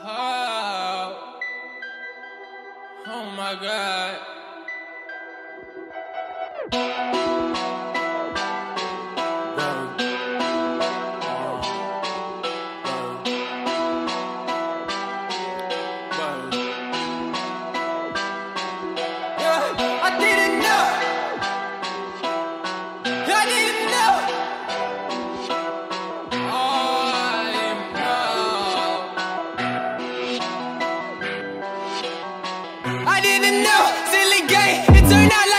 Oh, oh my God. I didn't know, silly game, it turned out like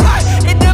It